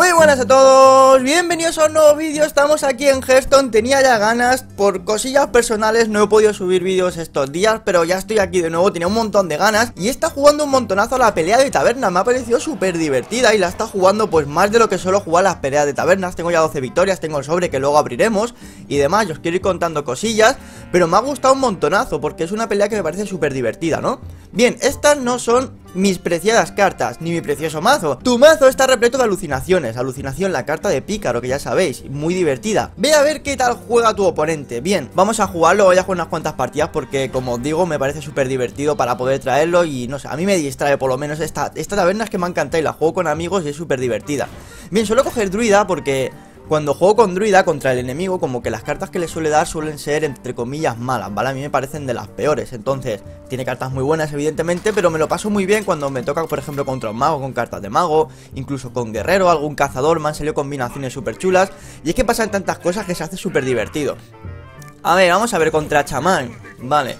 Muy buenas a todos, bienvenidos a un nuevo vídeo, estamos aquí en Hearthstone, tenía ya ganas, por cosillas personales no he podido subir vídeos estos días, pero ya estoy aquí de nuevo, tenía un montón de ganas y está jugando un montonazo a la pelea de taberna, me ha parecido súper divertida y la está jugando pues más de lo que suelo jugar las peleas de tabernas, tengo ya 12 victorias, tengo el sobre que luego abriremos y demás, os quiero ir contando cosillas, pero me ha gustado un montonazo porque es una pelea que me parece súper divertida, ¿no? Bien, estas no son mis preciadas cartas, ni mi precioso mazo. Tu mazo está repleto de alucinaciones. Alucinación, la carta de pícaro, que ya sabéis, muy divertida. Ve a ver qué tal juega tu oponente. Bien, vamos a jugarlo, voy a jugar unas cuantas partidas porque, como os digo, me parece súper divertido para poder traerlo y no sé, a mí me distrae por lo menos esta, taberna es que me ha encantado y la juego con amigos y es súper divertida. Bien, suelo coger druida porque cuando juego con druida contra el enemigo, como que las cartas que le suele dar suelen ser, entre comillas, malas, ¿vale? A mí me parecen de las peores, entonces, tiene cartas muy buenas, evidentemente, pero me lo paso muy bien cuando me toca, por ejemplo, contra un mago, con cartas de mago, incluso con guerrero, algún cazador, me han salido combinaciones súper chulas, y es que pasan tantas cosas que se hace súper divertido. A ver, vamos a ver contra chamán, vale,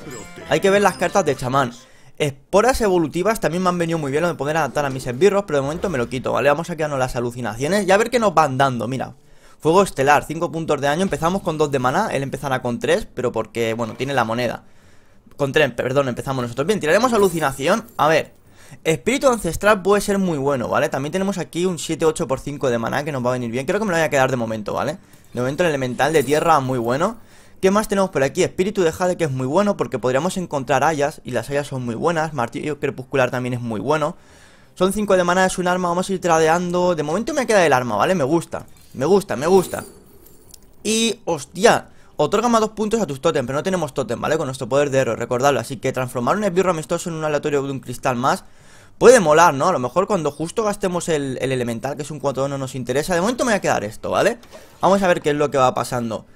hay que ver las cartas de chamán. Esporas evolutivas también me han venido muy bien lo de poder adaptar a mis esbirros, pero de momento me lo quito, ¿vale? Vamos a quedarnos las alucinaciones y a ver qué nos van dando, mira. Fuego estelar, 5 puntos de daño. Empezamos con 2 de maná, él empezará con 3, pero porque, bueno, tiene la moneda. Con 3, perdón, empezamos nosotros. Bien, tiraremos alucinación. A ver, espíritu ancestral puede ser muy bueno, ¿vale? También tenemos aquí un 7-8 por 5 de maná que nos va a venir bien. Creo que me lo voy a quedar de momento, ¿vale? De momento el elemental de tierra muy bueno. ¿Qué más tenemos por aquí? Espíritu de Jade que es muy bueno porque podríamos encontrar hayas y las hayas son muy buenas. Martillo crepuscular también es muy bueno. Son 5 de maná, es un arma, vamos a ir tradeando. De momento me queda el arma, ¿vale? Me gusta. Me gusta, me gusta. Y, hostia, otorga más dos puntos a tus totem, pero no tenemos totem, ¿vale? Con nuestro poder de héroe, recordadlo. Así que transformar un esbirro amistoso en un aleatorio de un cristal más puede molar, ¿no? A lo mejor cuando justo gastemos el, elemental, que es un 4 no nos interesa. De momento me voy a quedar esto, ¿vale? Vamos a ver qué es lo que va pasando.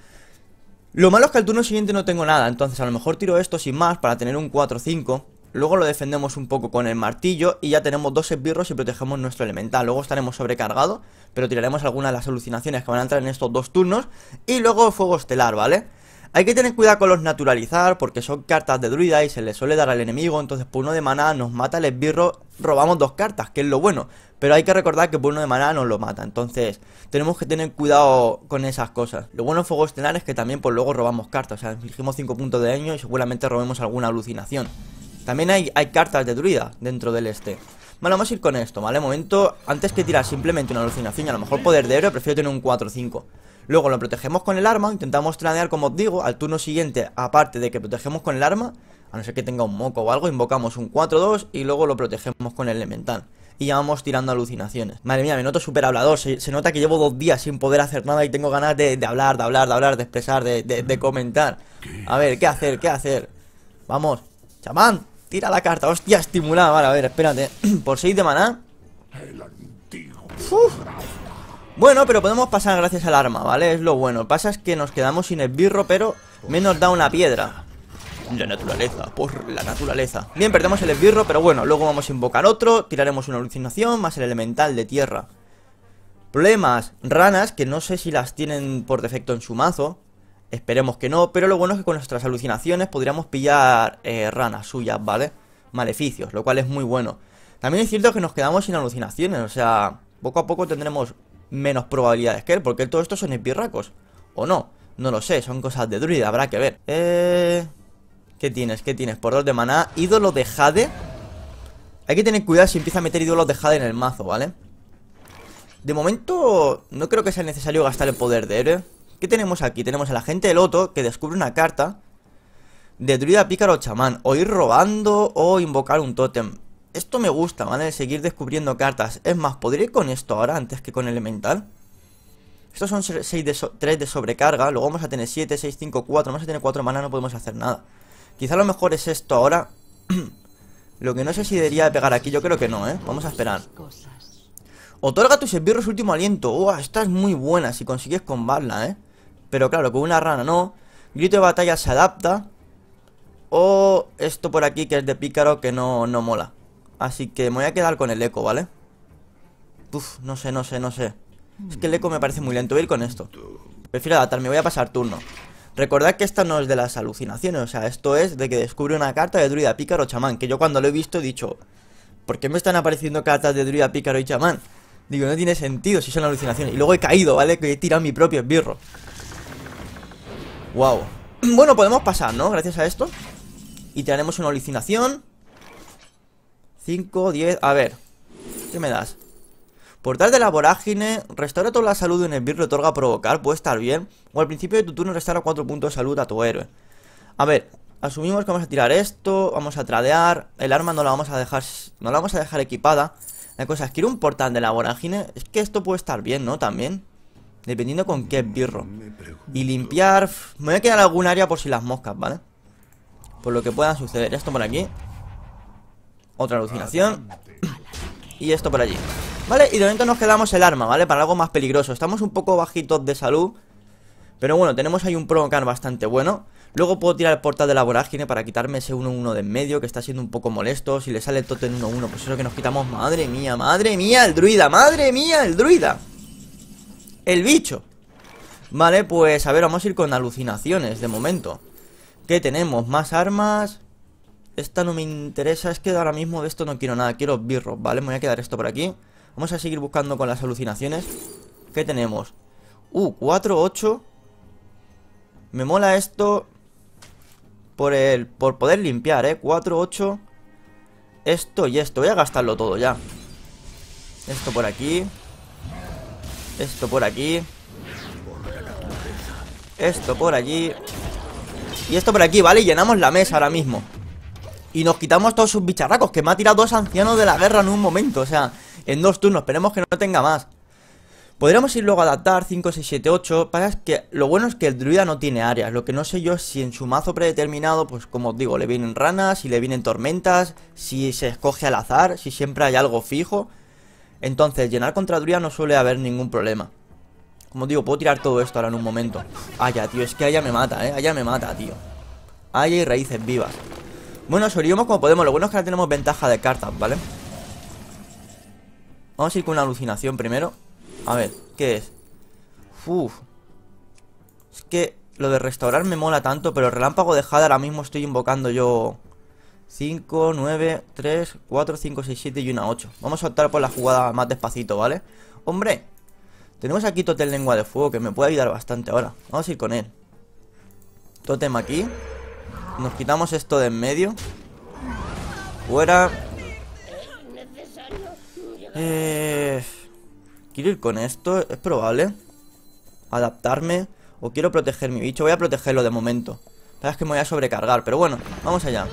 Lo malo es que al turno siguiente no tengo nada, entonces a lo mejor tiro esto sin más para tener un 4-5. Luego lo defendemos un poco con el martillo y ya tenemos dos esbirros y protegemos nuestro elemental. Luego estaremos sobrecargados, pero tiraremos algunas de las alucinaciones que van a entrar en estos dos turnos. Y luego fuego estelar, ¿vale? Hay que tener cuidado con los naturalizar porque son cartas de druida y se le suele dar al enemigo. Entonces por uno de maná nos mata el esbirro, robamos dos cartas, que es lo bueno. Pero hay que recordar que por uno de maná nos lo mata. Entonces tenemos que tener cuidado con esas cosas. Lo bueno en fuego estelar es que también pues luego robamos cartas. O sea, elegimos 5 puntos de daño y seguramente robemos alguna alucinación. También hay, hay cartas de druida dentro del este Bueno, vamos a ir con esto, ¿vale? Momento, antes que tirar simplemente una alucinación y a lo mejor poder de héroe, prefiero tener un 4 o 5 Luego lo protegemos con el arma, intentamos tradear como os digo Al turno siguiente, aparte de que protegemos con el arma A no ser que tenga un moco o algo, invocamos un 4-2 Y luego lo protegemos con el elemental y ya vamos tirando alucinaciones. Madre mía, me noto súper hablador. Se, nota que llevo dos días sin poder hacer nada y tengo ganas de, hablar, de hablar, de hablar, de expresar, de, de, comentar. A ver, ¿qué hacer? ¿Qué hacer? Vamos, chamán. Tira la carta, hostia, estimulada. Vale, a ver, espérate. Por 6 de maná. Bueno, pero podemos pasar gracias al arma, ¿vale? Es lo bueno. Pasa es que nos quedamos sin el birro, pero Menos da una piedra. La naturaleza, por la naturaleza. Bien, perdemos el esbirro, pero bueno, luego vamos a invocar otro Tiraremos una alucinación, más el elemental de tierra. Problemas, ranas, que no sé si las tienen por defecto en su mazo Esperemos que no, pero lo bueno es que con nuestras alucinaciones podríamos pillar eh, ranas suyas, ¿vale? Maleficios, lo cual es muy bueno. También es cierto que nos quedamos sin alucinaciones, o sea, poco a poco tendremos menos probabilidades que él, porque todo esto son espirracos. ¿O no? No lo sé, son cosas de druida, habrá que ver. Eh... ¿Qué tienes? ¿Qué tienes? Por dos de maná, ídolo de Jade. Hay que tener cuidado si empieza a meter ídolos de Jade en el mazo, ¿vale? De momento, no creo que sea necesario gastar el poder de héroe. ¿Qué tenemos aquí? Tenemos al agente de Loto que descubre una carta de druida pícaro chamán. O ir robando o invocar un tótem. Esto me gusta, ¿vale? Seguir descubriendo cartas. Es más, ¿podría ir con esto ahora antes que con elemental? Estos son 6 de 3 de sobrecarga. Luego vamos a tener 7, 6, 5, 4. Vamos a tener 4 maná, no podemos hacer nada. Quizá lo mejor es esto ahora. lo que no sé si debería pegar aquí, yo creo que no, ¿eh? Vamos a esperar. Otorga a tus esbirros último aliento. ¡Uah! Esta es muy buena si consigues combarla, ¿eh? Pero claro, con una rana no Grito de batalla se adapta O esto por aquí que es de pícaro que no, no mola Así que me voy a quedar con el eco, ¿vale? Uf, no sé, no sé, no sé Es que el eco me parece muy lento Voy a ir con esto Prefiero adaptarme, voy a pasar turno Recordad que esta no es de las alucinaciones O sea, esto es de que descubre una carta de druida, pícaro, chamán Que yo cuando lo he visto he dicho ¿Por qué me están apareciendo cartas de druida, pícaro y chamán? Digo, no tiene sentido si son alucinaciones. Y luego he caído, ¿vale? Que he tirado mi propio esbirro. Wow. Bueno, podemos pasar, ¿no? Gracias a esto. Y tenemos una alucinación. 5, 10. A ver. ¿Qué me das? Portal de la vorágine. Restaura toda la salud en el esbirro otorga provocar. Puede estar bien. O al principio de tu turno restaura 4 puntos de salud a tu héroe. A ver. Asumimos que vamos a tirar esto. Vamos a tradear. El arma no la vamos a dejar. No la vamos a dejar equipada. La cosa es, quiero un portal de la vorágine. Es que esto puede estar bien, ¿no? También. Dependiendo con qué birro. Y limpiar... Me voy a quedar algún área por si las moscas, ¿vale? Por lo que pueda suceder. Esto por aquí. Otra alucinación. Y esto por allí. Vale, y de momento nos quedamos el arma, ¿vale? Para algo más peligroso. Estamos un poco bajitos de salud. Pero bueno, tenemos ahí un provocar bastante bueno. Luego puedo tirar el portal de la vorágine para quitarme ese 1-1 de en medio que está siendo un poco molesto. Si le sale el totem 1-1, pues eso que nos quitamos. Madre mía, madre mía, el druida, madre mía, el druida. El bicho. Vale, pues a ver, vamos a ir con alucinaciones de momento. ¿Qué tenemos? Más armas. Esta no me interesa, es que ahora mismo de esto no quiero nada, quiero birros, ¿vale? Me voy a quedar esto por aquí. Vamos a seguir buscando con las alucinaciones. ¿Qué tenemos? Uh, 4, 8. Me mola esto por el por poder limpiar, ¿eh? 4, 8 Esto y esto, voy a gastarlo todo ya. Esto por aquí. Esto por aquí. Esto por allí. Y esto por aquí, ¿vale? Y llenamos la mesa ahora mismo. Y nos quitamos todos sus bicharracos Que me ha tirado dos ancianos de la guerra en un momento. O sea, en dos turnos, esperemos que no tenga más Podríamos ir luego a adaptar 5, 6, 7, 8 Para que lo bueno es que el druida no tiene áreas. Lo que no sé yo es si en su mazo predeterminado Pues como os digo, le vienen ranas, si le vienen tormentas Si se escoge al azar, si siempre hay algo fijo. Entonces, llenar contra druida no suele haber ningún problema. Como digo, puedo tirar todo esto ahora en un momento. Ah, ya, tío, es que allá me mata, eh Allá me mata, tío. Allá hay raíces vivas. Bueno, soríamos como podemos. Lo bueno es que ahora tenemos ventaja de cartas, ¿vale? Vamos a ir con una alucinación primero a ver, ¿qué es? Uf. Es que lo de restaurar me mola tanto, pero el relámpago de Jada ahora mismo estoy invocando yo 5, 9, 3, 4, 5, 6, 7 y una 8. Vamos a optar por la jugada más despacito, ¿vale? Hombre, tenemos aquí Totem Lengua de Fuego que me puede ayudar bastante ahora. Vamos a ir con él. Totem aquí. Nos quitamos esto de en medio. Fuera. Eh... Quiero ir con esto, es probable Adaptarme O quiero proteger mi bicho, voy a protegerlo de momento. Sabes que me voy a sobrecargar, pero bueno Vamos allá.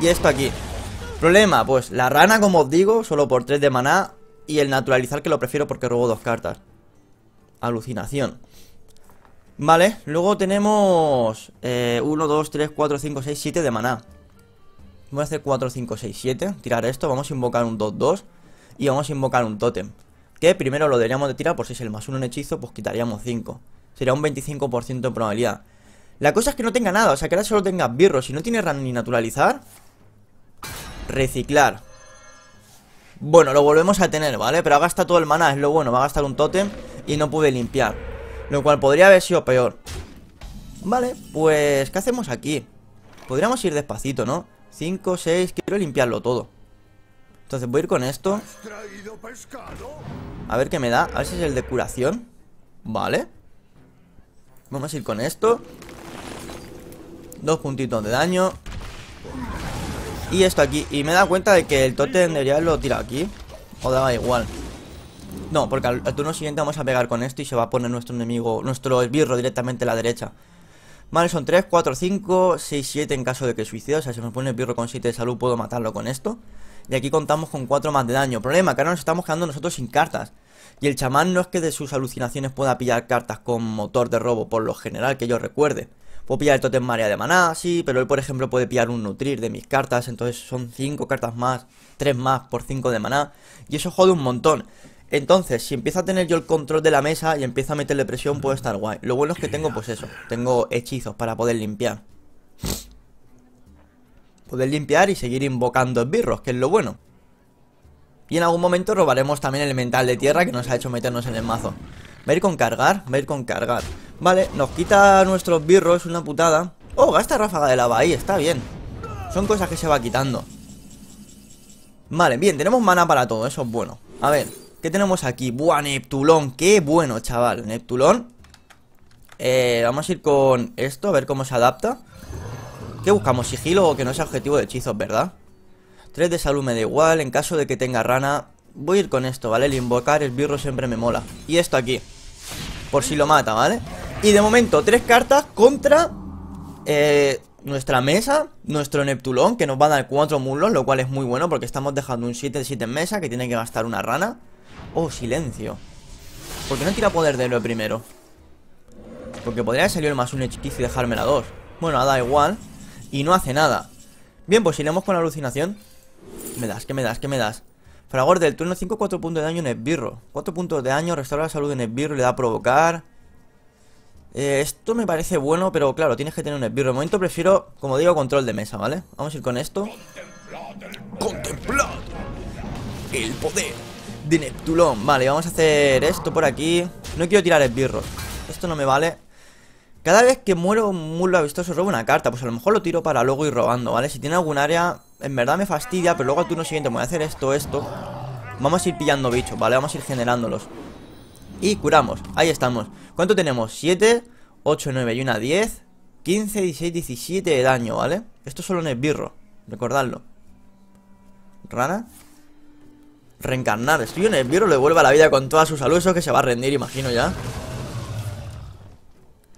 Y esto aquí. Problema, pues la rana como os digo Solo por 3 de maná Y el naturalizar que lo prefiero porque robo dos cartas. Alucinación. Vale, luego tenemos 1, 2, 3, 4, 5, 6, 7 de maná. Voy a hacer 4, 5, 6, 7 Tirar esto, vamos a invocar un 2, 2 y vamos a invocar un tótem. Que primero lo deberíamos de tirar por si es el más uno en hechizo, pues quitaríamos 5. Sería un 25% de probabilidad. La cosa es que no tenga nada, o sea que ahora solo tenga birro. Si no tiene run ni naturalizar, reciclar. Bueno, lo volvemos a tener, ¿vale? Pero ha gastado todo el mana, es lo bueno, va a gastar un tótem y no pude limpiar. Lo cual podría haber sido peor. Vale, pues, ¿qué hacemos aquí? Podríamos ir despacito, ¿no? 5, 6, quiero limpiarlo todo. Entonces voy a ir con esto. A ver qué me da. A ver si es el de curación. Vale. Vamos a ir con esto. Dos puntitos de daño. Y esto aquí. Y me he dado cuenta de que el totem debería haberlo tirado aquí. O daba igual. No, porque al, turno siguiente vamos a pegar con esto Y se va a poner nuestro enemigo Nuestro esbirro directamente a la derecha. Vale, son 3, 4, 5, 6, 7 en caso de que suicide. O sea, si me pone el birro con 7 de salud Puedo matarlo con esto y aquí contamos con 4 más de daño. Problema, que ahora nos estamos quedando nosotros sin cartas. Y el chamán no es que de sus alucinaciones pueda pillar cartas con motor de robo Por lo general, que yo recuerde. Puedo pillar el totem maria de maná, sí Pero él, por ejemplo, puede pillar un nutrir de mis cartas Entonces son 5 cartas más 3 más por 5 de maná Y eso jode un montón. Entonces, si empiezo a tener yo el control de la mesa y empiezo a meterle presión, puede estar guay. Lo bueno es que tengo, pues eso, tengo hechizos para poder limpiar poder limpiar y seguir invocando esbirros, que es lo bueno. Y en algún momento robaremos también el elemental de tierra que nos ha hecho meternos en el mazo. Va a ir con cargar, va a ir con cargar. Vale, nos quita nuestros birros, una putada. Oh, gasta ráfaga de lava ahí, está bien. Son cosas que se va quitando. Vale, bien, tenemos mana para todo, eso es bueno A ver, ¿qué tenemos aquí? Buah, Neptulón, qué bueno, chaval Neptulón eh, Vamos a ir con esto, a ver cómo se adapta ¿Qué buscamos? Sigilo o que no sea objetivo de hechizos, ¿verdad? 3 de salud me da igual, en caso de que tenga rana Voy a ir con esto, ¿vale? El invocar esbirro siempre me mola Y esto aquí Por si lo mata, ¿vale? Y de momento, tres cartas contra eh, nuestra mesa, nuestro Neptulón, que nos va a dar cuatro mulos, lo cual es muy bueno porque estamos dejando un 7-7 en mesa que tiene que gastar una rana. Oh, silencio. ¿Por qué no tira poder de héroe primero? Porque podría salido el más un hechizo y dejarme la 2. Bueno, da igual. Y no hace nada. Bien, pues iremos con la alucinación. me das? ¿Qué me das? ¿Qué me das? Fragor del turno 5, 4 puntos de daño en esbirro. 4 puntos de daño, restaura la salud en esbirro le da a provocar. Eh, esto me parece bueno, pero claro, tienes que tener un esbirro. De momento prefiero, como digo, control de mesa, ¿vale? Vamos a ir con esto. Contemplad el poder de Neptulón. Vale, vamos a hacer esto por aquí. No quiero tirar esbirros. Esto no me vale. Cada vez que muero un muslo vistoso robo una carta. Pues a lo mejor lo tiro para luego ir robando, ¿vale? Si tiene algún área, en verdad me fastidia, pero luego al turno siguiente voy a hacer esto, esto. Vamos a ir pillando bichos, ¿vale? Vamos a ir generándolos. Y curamos, ahí estamos ¿Cuánto tenemos? 7, 8, 9 y una 10 15, 16, 17 de daño, ¿vale? Esto solo en esbirro, recordadlo Rana Reencarnar, estoy en esbirro Le vuelve a la vida con toda su salud Eso que se va a rendir, imagino ya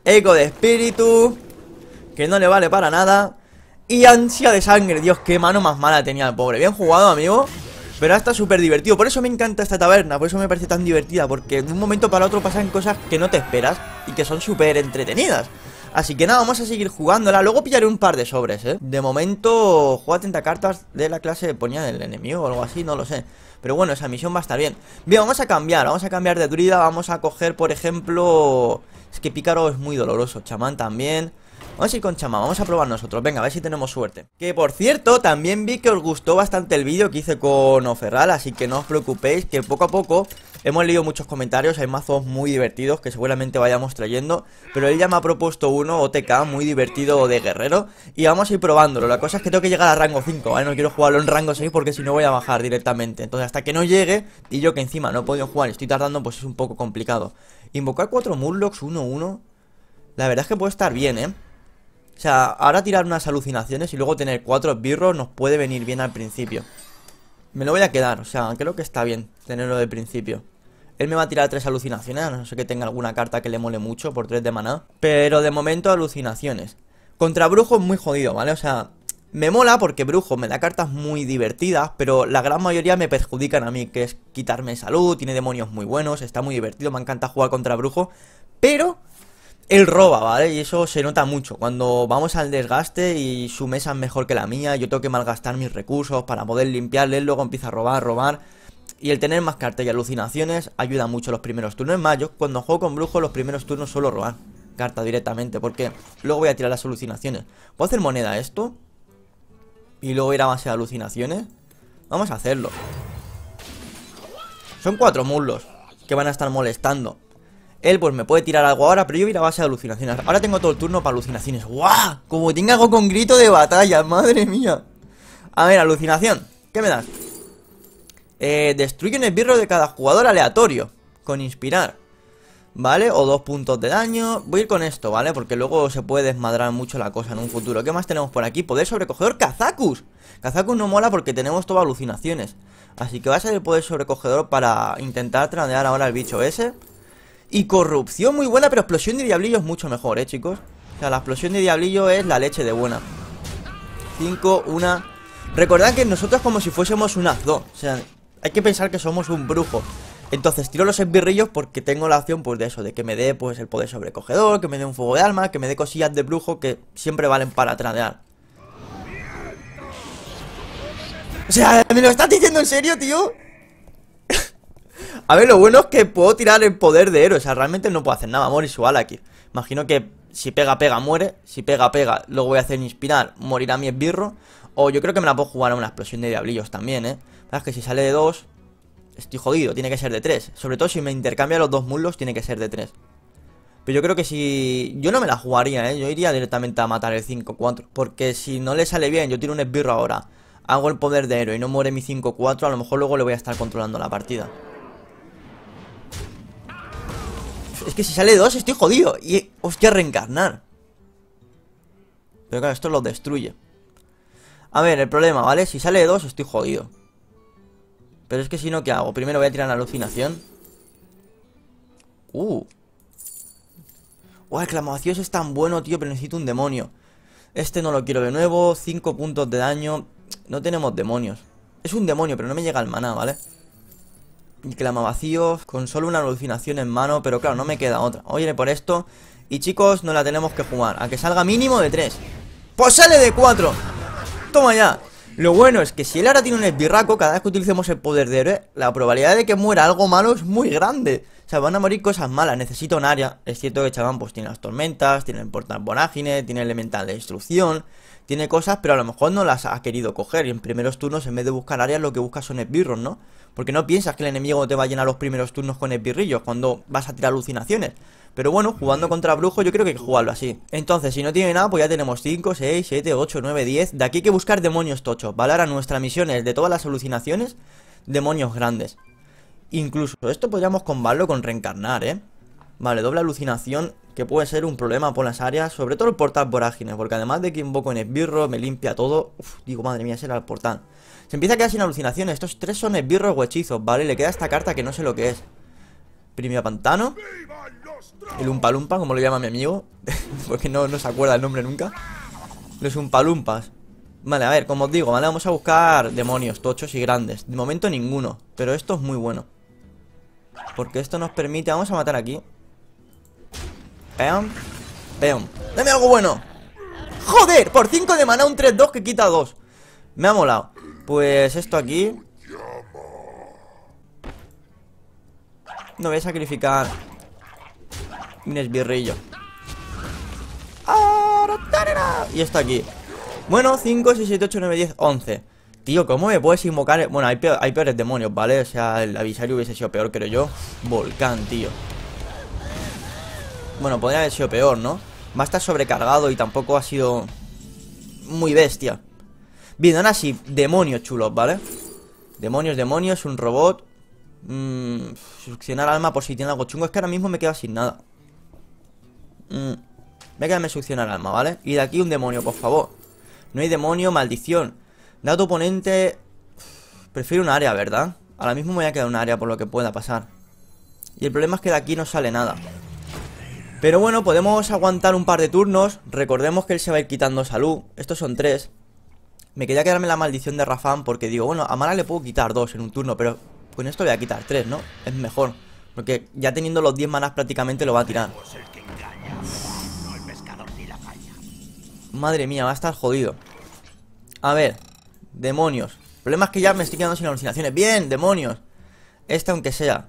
Eco de espíritu Que no le vale para nada. Y ansia de sangre, Dios, qué mano más mala tenía el pobre. Bien jugado, amigo pero está súper divertido, por eso me encanta esta taberna Por eso me parece tan divertida Porque de un momento para otro pasan cosas que no te esperas Y que son súper entretenidas Así que nada, vamos a seguir jugándola. Luego pillaré un par de sobres, ¿eh? De momento, juega 30 cartas de la clase Ponía del enemigo o algo así, no lo sé. Pero bueno, esa misión va a estar bien. Bien, vamos a cambiar, vamos a cambiar de druida Vamos a coger, por ejemplo... Es que pícaro es muy doloroso, chamán también Vamos a ir con Chama, vamos a probar nosotros. Venga, a ver si tenemos suerte. Que por cierto, también vi que os gustó bastante el vídeo que hice con Oferral Así que no os preocupéis, que poco a poco Hemos leído muchos comentarios, hay mazos muy divertidos Que seguramente vayamos trayendo Pero él ya me ha propuesto uno, OTK, muy divertido de guerrero Y vamos a ir probándolo. La cosa es que tengo que llegar a rango 5, ¿vale? No quiero jugarlo en rango 6 porque si no voy a bajar directamente. Entonces hasta que no llegue, y yo que encima no he podido jugar y estoy tardando Pues es un poco complicado. Invocar 4 Murlocs, 1-1 La verdad es que puede estar bien, ¿eh? O sea, ahora tirar unas alucinaciones y luego tener cuatro esbirros nos puede venir bien al principio. Me lo voy a quedar, o sea, creo que está bien tenerlo de principio. Él me va a tirar tres alucinaciones, a no ser que tenga alguna carta que le mole mucho por tres de maná. Pero de momento alucinaciones. Contra brujo es muy jodido, ¿vale? O sea, me mola porque brujo me da cartas muy divertidas, pero la gran mayoría me perjudican a mí, que es quitarme salud, tiene demonios muy buenos, está muy divertido, me encanta jugar contra brujo. Pero él roba, ¿vale? Y eso se nota mucho. Cuando vamos al desgaste y su mesa es mejor que la mía, yo tengo que malgastar mis recursos para poder limpiarle, luego empieza a robar, robar. Y el tener más cartas y alucinaciones ayuda mucho los primeros turnos. Es más, yo cuando juego con brujo los primeros turnos suelo robar carta directamente, porque luego voy a tirar las alucinaciones. ¿Puedo hacer moneda esto? Y luego ir a base de alucinaciones. Vamos a hacerlo. Son cuatro muslos que van a estar molestando. Él pues me puede tirar algo ahora, pero yo voy a ir a base de alucinaciones. Ahora tengo todo el turno para alucinaciones. ¡Guau! Como tenga algo con grito de batalla, madre mía. A ver, alucinación. ¿Qué me das? Eh, destruye un esbirro de cada jugador aleatorio. Con inspirar. ¿Vale? O dos puntos de daño. Voy a ir con esto, ¿vale? Porque luego se puede desmadrar mucho la cosa en un futuro. ¿Qué más tenemos por aquí? Poder sobrecogedor Kazakus. Kazakus no mola porque tenemos todas alucinaciones. Así que va a ser el poder sobrecogedor para intentar tradear ahora el bicho ese. Y corrupción muy buena, pero explosión de diablillo es mucho mejor, ¿eh, chicos? O sea, la explosión de diablillo es la leche de buena 5, una... Recordad que nosotros como si fuésemos un azdo O sea, hay que pensar que somos un brujo entonces tiro los esbirrillos porque tengo la opción pues de eso, de que me dé pues el poder sobrecogedor, que me dé un fuego de alma, que me dé cosillas de brujo que siempre valen para tradear. O sea, ¿me lo estás diciendo en serio, tío? A ver, lo bueno es que puedo tirar el poder de héroe. O sea, realmente no puedo hacer nada. Morir su aquí. Imagino que si pega, pega, muere. Si pega, pega, luego voy a hacer inspirar. Morirá mi esbirro. O yo creo que me la puedo jugar a una explosión de diablillos también, ¿eh? Sabes que si sale de dos, estoy jodido. Tiene que ser de tres. Sobre todo si me intercambia los dos muslos, tiene que ser de tres. Pero yo creo que si... Yo no me la jugaría, ¿eh? Yo iría directamente a matar el 5-4. Porque si no le sale bien, yo tiro un esbirro ahora hago el poder de héroe y no muere mi 5-4, a lo mejor luego le voy a estar controlando la partida. Es que si sale 2 estoy jodido. Y, hostia, reencarnar. Pero claro, esto lo destruye. A ver, el problema, ¿vale? Si sale 2 estoy jodido. Pero es que si no, ¿qué hago? Primero voy a tirar la alucinación. Uh. Oh, el clamacioso es tan bueno, tío, pero necesito un demonio. Este no lo quiero de nuevo. 5 puntos de daño. No tenemos demonios. Es un demonio, pero no me llega el maná, ¿vale? Clama vacío, con solo una alucinación en mano, pero claro, no me queda otra. Oye, por esto. Y chicos, no la tenemos que jugar. A que salga mínimo de 3. Pues sale de 4. Toma ya. Lo bueno es que si él ahora tiene un esbirraco, cada vez que utilicemos el poder de héroe, la probabilidad de que muera algo malo es muy grande. O sea, van a morir cosas malas. Necesito un área. Es cierto que Chaván pues tiene las tormentas, tiene el portal vorágine, tiene el elemental de destrucción, tiene cosas, pero a lo mejor no las ha querido coger. Y en primeros turnos, en vez de buscar áreas, lo que busca son esbirros, ¿no? Porque no piensas que el enemigo te va a llenar los primeros turnos con esbirrillos cuando vas a tirar alucinaciones. Pero bueno, jugando contra brujo yo creo que hay que jugarlo así Entonces, si no tiene nada, pues ya tenemos 5, 6, 7, 8, 9, 10 De aquí hay que buscar demonios tochos, ¿vale? Ahora nuestra misión es de todas las alucinaciones Demonios grandes Incluso esto podríamos combatirlo con reencarnar, ¿eh? Vale, doble alucinación Que puede ser un problema por las áreas Sobre todo el portal vorágine Porque además de que invoco en esbirro, me limpia todo Uf, digo, madre mía, será el portal. Se empieza a quedar sin alucinaciones Estos tres son esbirros o hechizos, ¿vale? Le queda esta carta que no sé lo que es. Primera pantano el Umpalumpa, como lo llama mi amigo Porque no, no se acuerda el nombre nunca. Los Umpalumpas. Vale, a ver, como os digo, vale, vamos a buscar demonios tochos y grandes. De momento ninguno, pero esto es muy bueno. Porque esto nos permite, vamos a matar aquí Peón Peón Dame algo bueno ¡Joder! Por 5 de mana un 3-2 que quita 2 Me ha molado Pues esto aquí No voy a sacrificar un esbirrillo. Y esto aquí. Bueno, 5, 6, 7, 8, 9, 10, 11. Tío, ¿cómo me puedes invocar? Bueno, hay peores demonios, ¿vale? O sea, el avisario hubiese sido peor, creo yo. Volcán, tío. Bueno, podría haber sido peor, ¿no? Va a estar sobrecargado y tampoco ha sido muy bestia. Bien, ahora sí, demonios chulos, ¿vale? Demonios, demonios, un robot. Mmm, succionar alma por si tiene algo chungo. Es que ahora mismo me queda sin nada. Mm. Voy a quedarme succionar alma, ¿vale? Y de aquí un demonio, por favor No hay demonio, maldición Da tu oponente Prefiero un área, ¿verdad? Ahora mismo me voy a quedar un área por lo que pueda pasar Y el problema es que de aquí no sale nada Pero bueno, podemos aguantar un par de turnos. Recordemos que él se va a ir quitando salud. Estos son tres. Me quería quedarme la maldición de Rafán Porque digo, bueno, a Mara le puedo quitar dos en un turno Pero con esto voy a quitar tres, ¿no? Es mejor. Porque ya teniendo los 10 manas prácticamente lo va a tirar. Madre mía, va a estar jodido. A ver Demonios. El problema es que ya me estoy quedando sin alucinaciones. Bien, demonios. Este aunque sea.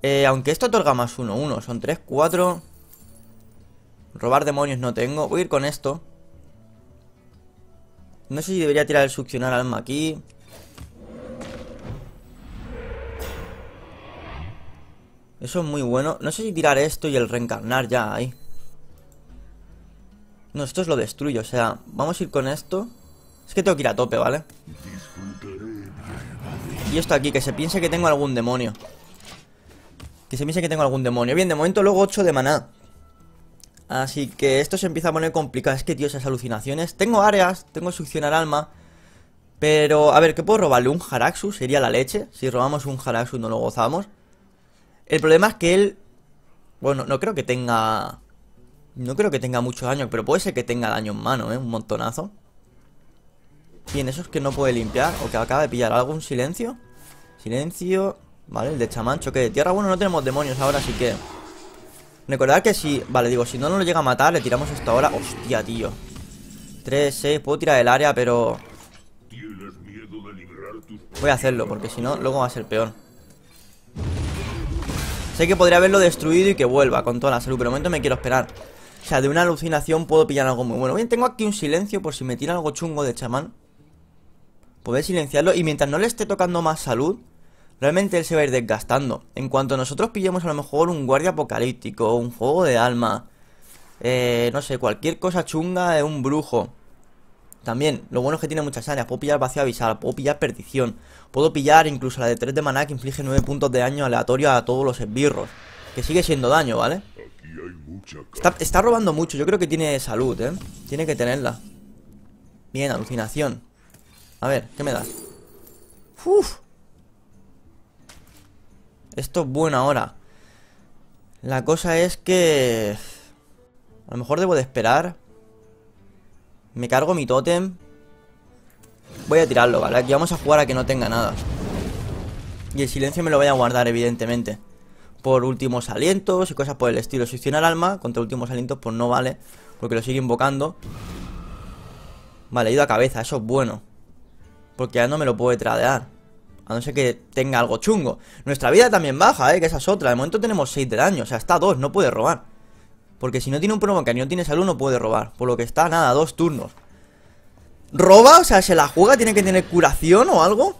Eh, Aunque esto otorga más uno, uno Son tres, cuatro Robar demonios no tengo. Voy a ir con esto. No sé si debería tirar el succionar alma aquí. Eso es muy bueno. No sé si tirar esto y el reencarnar ya ahí. No, esto es lo destruyo, o sea, vamos a ir con esto. Es que tengo que ir a tope, ¿vale? Y esto aquí, que se piense que tengo algún demonio. Que se piense que tengo algún demonio. Bien, de momento luego 8 de maná Así que esto se empieza a poner complicado Es que, tío, esas alucinaciones Tengo áreas, tengo succionar alma Pero, a ver, ¿qué puedo robarle? ¿Un Jaraxus? Sería la leche Si robamos un Jaraxus no lo gozamos El problema es que él Bueno, no creo que tenga no creo que tenga mucho daño, pero puede ser que tenga daño en mano, ¿eh? Un montonazo. Bien, eso es que no puede limpiar o que acaba de pillar algún silencio. Silencio. Vale, el de chamán, choque de tierra. Bueno, no tenemos demonios ahora, así que... Recordad que si... Vale, digo, si no nos lo llega a matar, le tiramos esto ahora. Hostia, tío. 3, 6, puedo tirar el área, pero... Voy a hacerlo, porque si no, luego va a ser peor. Sé que podría haberlo destruido y que vuelva con toda la salud, pero de momento me quiero esperar. O sea, de una alucinación puedo pillar algo muy bueno Bien, tengo aquí un silencio por si me tira algo chungo de chamán Poder silenciarlo y mientras no le esté tocando más salud Realmente él se va a ir desgastando En cuanto nosotros pillemos a lo mejor un guardia apocalíptico Un juego de alma eh, No sé, cualquier cosa chunga de un brujo También, lo bueno es que tiene muchas áreas. Puedo pillar vacío avisar, puedo pillar perdición. Puedo pillar incluso la de 3 de maná que inflige 9 puntos de daño aleatorio a todos los esbirros. Que sigue siendo daño, ¿vale? Está, está robando mucho, yo creo que tiene salud, ¿eh? Tiene que tenerla. Bien, alucinación. A ver, ¿qué me das? Uf. Esto es bueno ahora. La cosa es que... A lo mejor debo de esperar. Me cargo mi tótem. Voy a tirarlo, ¿vale? Aquí vamos a jugar a que no tenga nada. Y el silencio me lo voy a guardar, evidentemente. Por últimos alientos y cosas por el estilo. Succionar alma contra últimos alientos, pues no vale. Porque lo sigue invocando. Vale, he ido a cabeza, eso es bueno. Porque ya no me lo puede tradear. A no ser que tenga algo chungo. Nuestra vida también baja, ¿eh? Que esa es otra. De momento tenemos 6 de daño. O sea, está a 2, no puede robar. Porque si no tiene un provocar y no tiene salud, no puede robar. Por lo que está, nada, dos turnos. ¿Roba? O sea, ¿se la juega? ¿Tiene que tener curación o algo?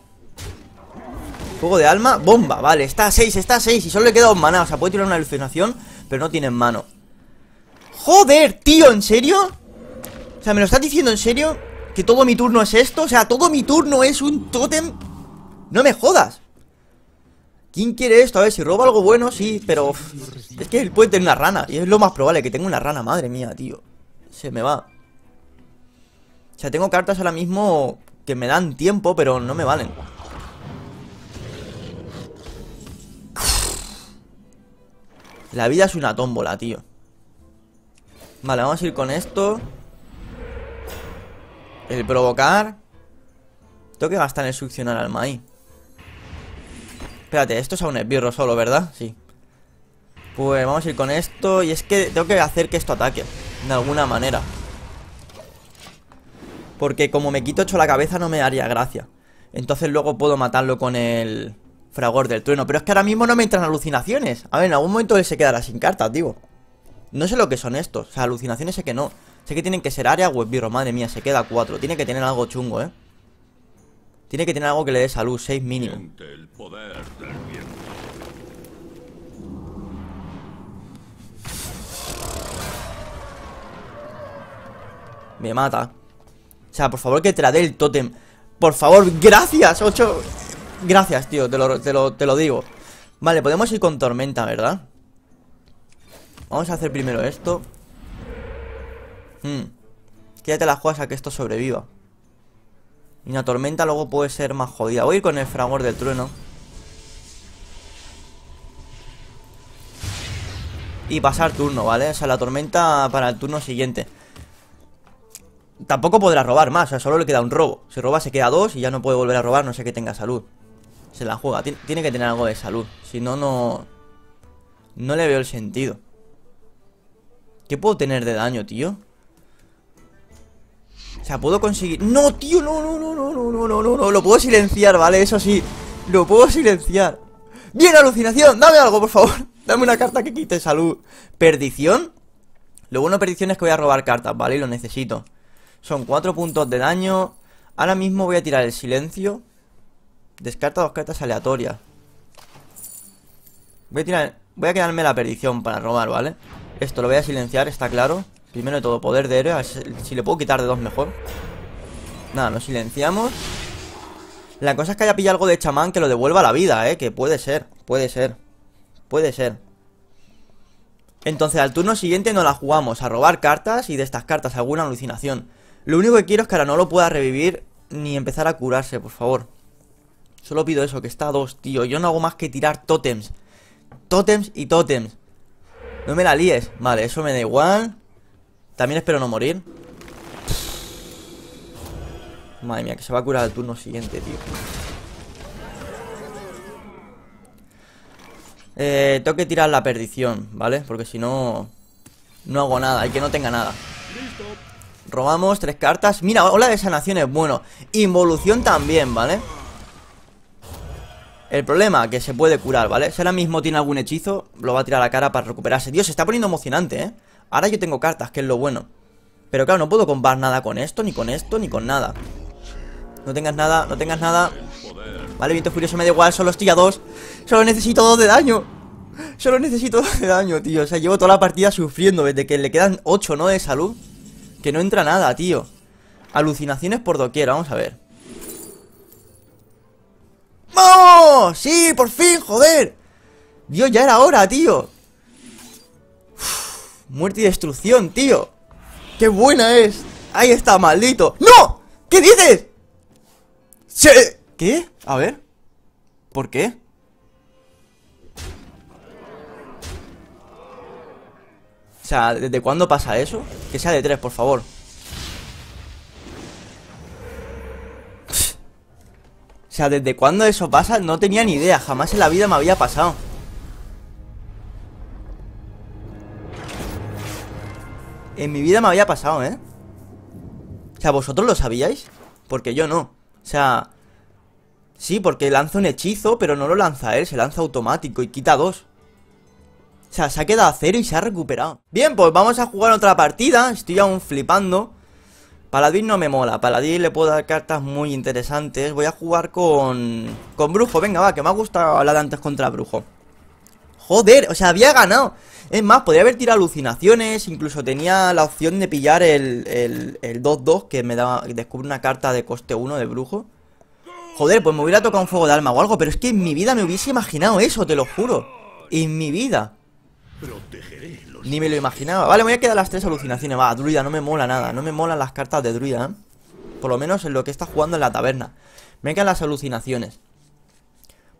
Fuego de alma, bomba, vale, está a 6, está a 6 Y solo le queda un maná, o sea, puede tirar una alucinación Pero no tiene en mano Joder, tío, ¿en serio? O sea, ¿me lo estás diciendo en serio? ¿Que todo mi turno es esto? O sea, todo mi turno es un tótem No me jodas. ¿Quién quiere esto? A ver, si roba algo bueno, sí, pero... Es que él puede tener una rana. Y es lo más probable, que tenga una rana, madre mía, tío. Se me va. O sea, tengo cartas ahora mismo Que me dan tiempo, pero no me valen. La vida es una tómbola, tío. Vale, vamos a ir con esto. El provocar. Tengo que gastar el succionar al maíz Espérate, esto es a un esbirro solo, ¿verdad? Sí Pues vamos a ir con esto Y es que tengo que hacer que esto ataque De alguna manera Porque como me quito hecho la cabeza no me haría gracia Entonces luego puedo matarlo con el fragor del trueno. Pero es que ahora mismo no me entran alucinaciones. A ver, en algún momento él se quedará sin cartas, digo. No sé lo que son estos. O sea, alucinaciones sé que no. Sé que tienen que ser área o esbirro. Madre mía, se queda cuatro. Tiene que tener algo chungo, ¿eh? Tiene que tener algo que le dé salud. Seis mínimo. Me mata. O sea, por favor que te la dé el tótem. Por favor, gracias, ocho... Gracias, tío, te lo, digo Vale, podemos ir con tormenta, ¿verdad? Vamos a hacer primero esto Hmm Que ya te la juegas a que esto sobreviva Y una tormenta luego puede ser más jodida Voy a ir con el fragor del trueno Y pasar turno, ¿vale? O sea, la tormenta para el turno siguiente Tampoco podrá robar más, o sea, solo le queda un robo Si roba se queda dos y ya no puede volver a robar, no sé que tenga salud se la juega. Tiene que tener algo de salud. Si no, no... No le veo el sentido. ¿Qué puedo tener de daño, tío? sea, puedo conseguir... ¡No, tío! ¡No, no, no, no, no, no, no, no! no Lo puedo silenciar, ¿vale? Eso sí Lo puedo silenciar ¡Bien, alucinación! ¡Dame algo, por favor! ¡Dame una carta que quite salud! ¿Perdición? Lo bueno de perdición es que voy a robar cartas, ¿vale? Y lo necesito Son cuatro puntos de daño Ahora mismo voy a tirar el silencio Descarta dos cartas aleatorias Voy a tirar... Voy a quedarme la perdición para robar, ¿vale? Esto lo voy a silenciar, está claro Primero de todo, poder de héroe Si le puedo quitar de dos, mejor. Nada, lo silenciamos. La cosa es que haya pillado algo de chamán que lo devuelva a la vida, ¿eh? Que puede ser, puede ser Puede ser. Entonces al turno siguiente nos la jugamos A robar cartas y de estas cartas alguna alucinación. Lo único que quiero es que ahora no lo pueda revivir Ni empezar a curarse, por favor. Solo pido eso, que está a dos, tío. Yo no hago más que tirar tótems. Tótems y tótems. No me la líes. Vale, eso me da igual También espero no morir Madre mía, que se va a curar el turno siguiente, tío Eh, tengo que tirar la perdición, ¿vale? Porque si no... No hago nada, hay que no tenga nada Robamos tres cartas Mira, ola de sanación es bueno Involución también, ¿vale? El problema, que se puede curar, ¿vale? Si ahora mismo tiene algún hechizo, lo va a tirar a la cara para recuperarse Dios, se está poniendo emocionante, ¿eh? Ahora yo tengo cartas, que es lo bueno. Pero claro, no puedo comprar nada con esto, ni con esto, ni con nada. No tengas nada, no tengas nada. Vale, viento furioso me da igual, solo estoy a dos. Solo necesito dos de daño. Solo necesito dos de daño, tío. O sea, llevo toda la partida sufriendo Desde que le quedan ocho, ¿no? De salud. Que no entra nada, tío. Alucinaciones por doquier, vamos a ver. ¡Vamos! ¡Sí, por fin, joder! Dios, ya era hora, tío Muerte y destrucción, tío ¡Qué buena es! Ahí está, maldito ¡No! ¿Qué dices? ¿Qué? A ver ¿Por qué? O sea, ¿desde cuándo pasa eso? Que sea de tres, por favor O sea, ¿desde cuándo eso pasa? No tenía ni idea, jamás en la vida me había pasado En mi vida me había pasado, ¿eh? O sea, ¿vosotros lo sabíais? Porque yo no. O sea... Sí, porque lanza un hechizo, pero no lo lanza él Se lanza automático y quita dos. O sea, se ha quedado a cero y se ha recuperado. Bien, pues vamos a jugar otra partida. Estoy aún flipando. Paladín no me mola, Paladín le puedo dar cartas muy interesantes. Voy a jugar con... Con Brujo, venga va, que me ha gustado hablar antes contra Brujo Joder, o sea, había ganado. Es más, podría haber tirado alucinaciones Incluso tenía la opción de pillar el 2-2 Que me daba, descubre una carta de coste 1 de Brujo. Joder, pues me hubiera tocado un fuego de alma o algo Pero es que en mi vida me hubiese imaginado eso, te lo juro. En mi vida. Ni me lo imaginaba. Vale, me voy a quedar las tres alucinaciones. Va, druida, no me mola nada. No me molan las cartas de druida ¿eh? Por lo menos en lo que está jugando en la taberna. Me quedan las alucinaciones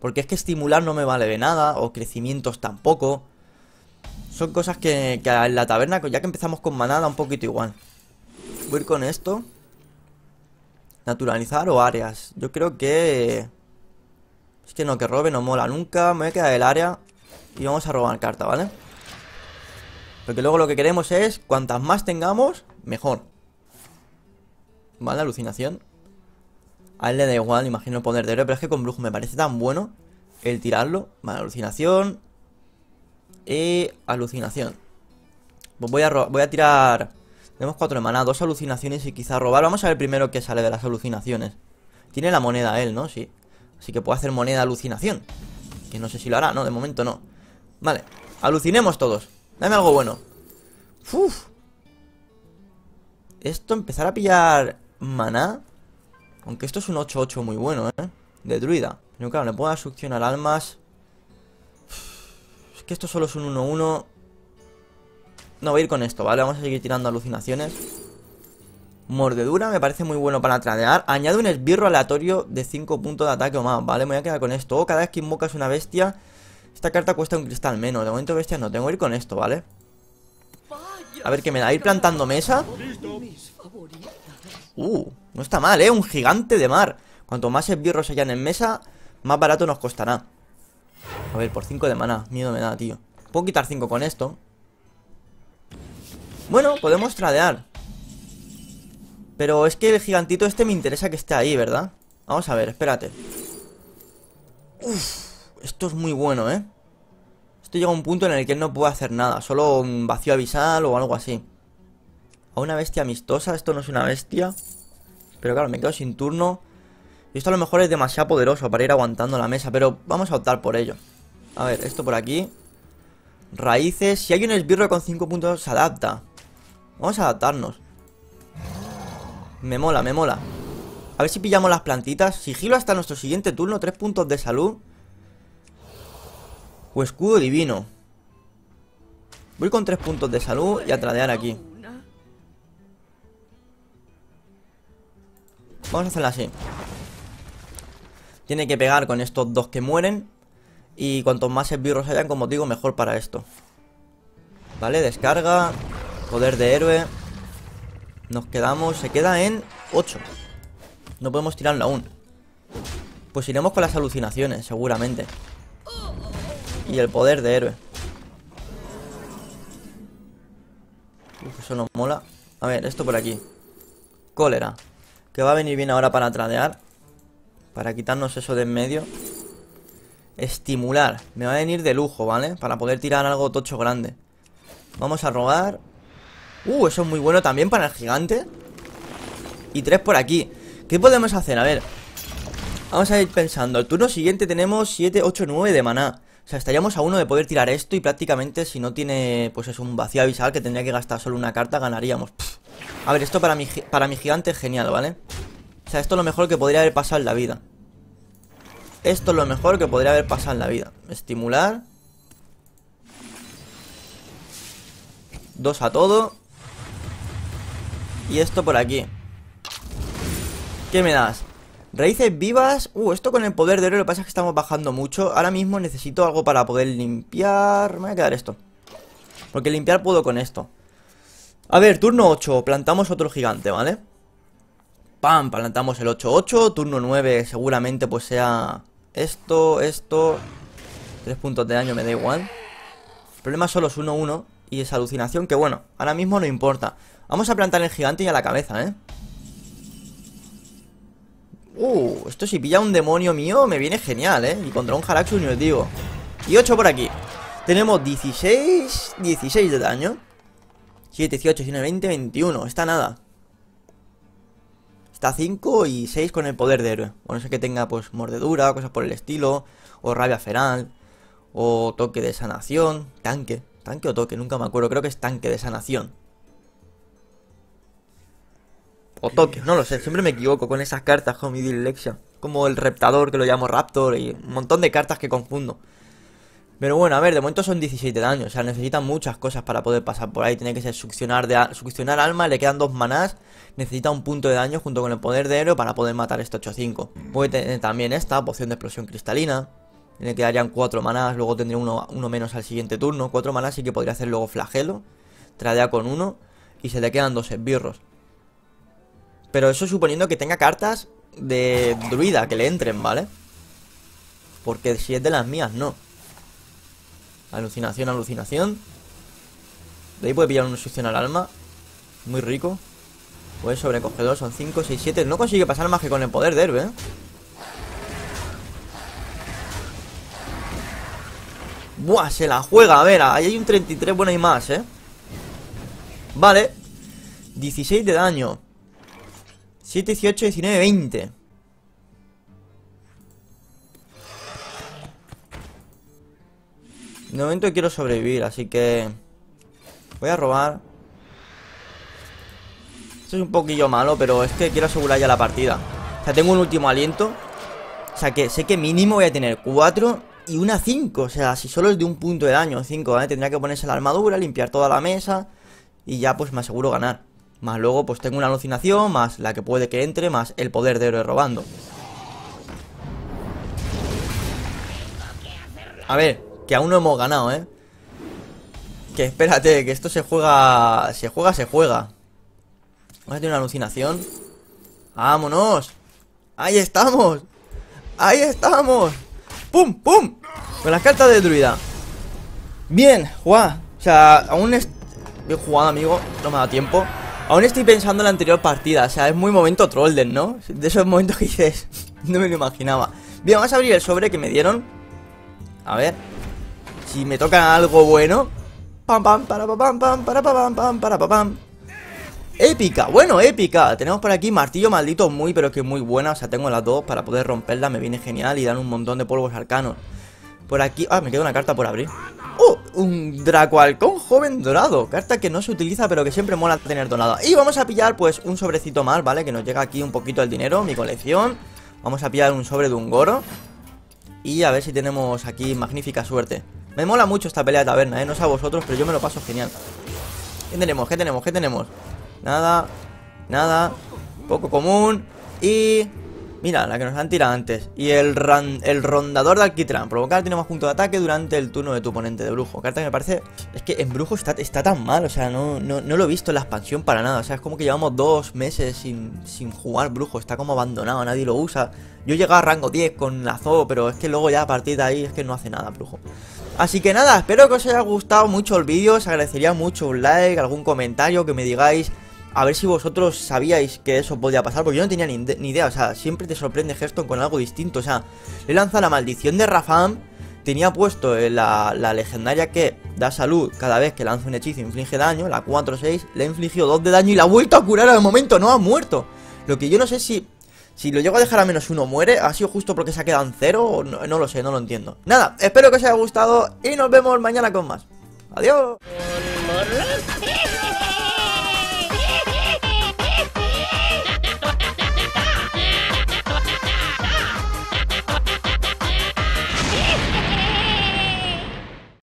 porque es que estimular no me vale de nada, o crecimientos tampoco. Son cosas que, en la taberna, ya que empezamos con manada, un poquito igual. Voy a ir con esto. Naturalizar o áreas. Yo creo que... Es que no, que robe no mola nunca. Me voy a quedar el área y vamos a robar carta, ¿vale? Porque luego lo que queremos es, cuantas más tengamos, mejor. ¿Vale? Alucinación. A él le da igual, imagino el poder de héroe, pero es que con brujo me parece tan bueno el tirarlo. Vale, alucinación. Y alucinación. Pues voy a, voy a tirar... Tenemos cuatro de maná, dos alucinaciones y quizá robar. Vamos a ver primero qué sale de las alucinaciones. Tiene la moneda él, ¿no? Sí. Así que puede hacer moneda alucinación. Que no sé si lo hará, ¿no? De momento no. Vale, alucinemos todos. Dame algo bueno. Uf. Esto, empezar a pillar maná. Aunque esto es un 8-8 muy bueno, ¿eh? De druida. Pero claro, le puedo succionar almas. Es que esto solo es un 1-1. No, voy a ir con esto, ¿vale? Vamos a seguir tirando alucinaciones. Mordedura me parece muy bueno para tradear. Añade un esbirro aleatorio de 5 puntos de ataque o más, ¿vale? Me voy a quedar con esto. O cada vez que invocas una bestia, esta carta cuesta un cristal menos. De momento bestias no, tengo que ir con esto, ¿vale? A ver qué me da. Ir plantando mesa. Uh, no está mal, ¿eh? Un gigante de mar. Cuanto más esbirros hayan en mesa Más barato nos costará. A ver, por 5 de mana, miedo me da, tío. Puedo quitar 5 con esto. Bueno, podemos tradear. Pero es que el gigantito este me interesa que esté ahí, ¿verdad? Vamos a ver, espérate. Uf, esto es muy bueno, ¿eh? Esto llega a un punto en el que no puede hacer nada. Solo un vacío avisal o algo así. A una bestia amistosa, esto no es una bestia Pero claro, me quedo sin turno. Y esto a lo mejor es demasiado poderoso para ir aguantando la mesa Pero vamos a optar por ello. A ver, esto por aquí. Raíces, si hay un esbirro con 5 puntos se adapta. Vamos a adaptarnos. Me mola, me mola. A ver si pillamos las plantitas. Sigilo hasta nuestro siguiente turno. 3 puntos de salud. O escudo divino. Voy con 3 puntos de salud y a tradear aquí Vamos a hacerla así. Tiene que pegar con estos dos que mueren. Y cuantos más esbirros hayan, como digo, mejor para esto. Vale, descarga. Poder de héroe. Nos quedamos, se queda en 8 No podemos tirarlo aún. Pues iremos con las alucinaciones, seguramente. Y el poder de héroe. Uf, eso nos mola. A ver, esto por aquí. Cólera que va a venir bien ahora para tradear. Para quitarnos eso de en medio. Estimular. Me va a venir de lujo, ¿vale? Para poder tirar algo tocho grande. Vamos a robar. Uh, eso es muy bueno también para el gigante. Y tres por aquí. ¿Qué podemos hacer? A ver. Vamos a ir pensando. El turno siguiente tenemos 7, 8, 9 de maná. O sea, estaríamos a uno de poder tirar esto y prácticamente si no tiene, pues es un vacío avisal que tendría que gastar solo una carta, ganaríamos. A ver, esto para mi, para mi gigante es genial, ¿vale? O sea, esto es lo mejor que podría haber pasado en la vida. Esto es lo mejor que podría haber pasado en la vida. Estimular. Dos a todo. Y esto por aquí. ¿Qué me das? Raíces vivas. Uh, esto con el poder de oro Lo que pasa es que estamos bajando mucho. Ahora mismo necesito algo para poder limpiar. Me voy a quedar esto. Porque limpiar puedo con esto A ver, turno 8 Plantamos otro gigante, ¿vale? Pam, plantamos el 8-8 Turno 9 seguramente pues sea Esto, esto. 3 puntos de daño me da igual. El problema solo es 1-1 Y esa alucinación que bueno, ahora mismo no importa. Vamos a plantar el gigante y a la cabeza, ¿eh? Uh, esto si pilla un demonio mío me viene genial, ¿eh? Y contra un Haraxus ni os digo. Y 8 por aquí. Tenemos 16, 16 de daño 7, 18, 19, 20, 21 Está nada. Está 5 y 6 con el poder de héroe. O no sé que tenga pues mordedura, cosas por el estilo O rabia feral O toque de sanación. Tanque, tanque o toque, nunca me acuerdo. Creo que es tanque de sanación. O toque, no lo sé, siempre me equivoco con esas cartas con mi dilexia. Como el reptador que lo llamo Raptor y un montón de cartas que confundo. Pero bueno, a ver, de momento son 17 daños, o sea, necesitan muchas cosas para poder pasar por ahí. Tiene que ser succionar, de, succionar alma, le quedan dos manás, necesita un punto de daño junto con el poder de héroe para poder matar este 8-5. Puede tener también esta, poción de explosión cristalina. Le quedarían 4 manás, luego tendría uno, uno menos al siguiente turno. 4 manás sí que podría hacer luego flagelo, tradea con uno y se le quedan dos esbirros. Pero eso suponiendo que tenga cartas de druida que le entren, ¿vale? Porque si es de las mías, no. Alucinación, alucinación. De ahí puede pillar un succión al alma. Muy rico. Pues sobrecogedor, son 5, 6, 7. No consigue pasar más que con el poder de héroe, ¿eh? Buah, se la juega. A ver, ahí hay un 33, bueno, y más, ¿eh? Vale. 16 de daño. 7, 18, 19, 20 De momento quiero sobrevivir, así que... Voy a robar. Esto es un poquillo malo, pero es que quiero asegurar ya la partida. O sea, tengo un último aliento. O sea, que sé que mínimo voy a tener 4 y una 5 O sea, si solo es de un punto de daño 5, ¿vale? Tendría que ponerse la armadura, limpiar toda la mesa Y ya pues me aseguro ganar. Más luego pues tengo una alucinación, más la que puede que entre, más el poder de héroe robando. A ver, que aún no hemos ganado, ¿eh? Que espérate, que esto se juega... Se juega, se juega. Vamos a tener una alucinación. ¡Vámonos! ¡Ahí estamos! ¡Ahí estamos! ¡Pum, pum! Con las cartas de druida. Bien, guau. O sea, aún es... Bien jugado, amigo. No me da tiempo. Aún estoy pensando en la anterior partida, o sea, es muy momento Trollden, ¿no? De esos momentos que dices, no me lo imaginaba. Bien, vamos a abrir el sobre que me dieron. A ver. Si me toca algo bueno. Pam, pam, para, pam, pam, para, pam, pam, para, pam. Épica, bueno, épica Tenemos por aquí martillo maldito muy, pero que muy buena O sea, tengo las dos para poder romperla Me viene genial y dan un montón de polvos arcanos Por aquí, ah, me queda una carta por abrir ¡Oh! Un Dracoalcón joven dorado Carta que no se utiliza pero que siempre mola tener donada Y vamos a pillar pues un sobrecito más, ¿vale? Que nos llega aquí un poquito el dinero, mi colección Vamos a pillar un sobre de un goro Y a ver si tenemos aquí magnífica suerte Me mola mucho esta pelea de taberna, ¿eh? No sé a vosotros, pero yo me lo paso genial ¿Qué tenemos? ¿Qué tenemos? ¿Qué tenemos? Nada, nada Poco común Y Mira, la que nos han tirado antes. Y el, rondador de alquitrán. Provocar tiene más punto de ataque durante el turno de tu oponente de brujo. Carta que me parece... Es que en brujo está, tan mal. O sea, no, lo he visto en la expansión para nada. O sea, es como que llevamos dos meses sin, sin jugar brujo. Está como abandonado, nadie lo usa. Yo he a rango 10 con la zoo, pero es que luego ya a partir de ahí es que no hace nada brujo. Así que nada, espero que os haya gustado mucho el vídeo. Os agradecería mucho un like, algún comentario, que me digáis a ver si vosotros sabíais que eso podía pasar, porque yo no tenía ni, idea, o sea, siempre te sorprende Hearthstone con algo distinto, o sea, le lanza la maldición de Rafam, tenía puesto la, la, legendaria que da salud cada vez que lanza un hechizo inflige daño, la 4-6, le ha infligido 2 de daño y la ha vuelto a curar al momento, no ha muerto. Lo que yo no sé si, si lo llego a dejar a menos uno muere, ha sido justo porque se ha quedado en cero, o no, no lo sé, no lo entiendo. Nada, espero que os haya gustado y nos vemos mañana con más. Adiós.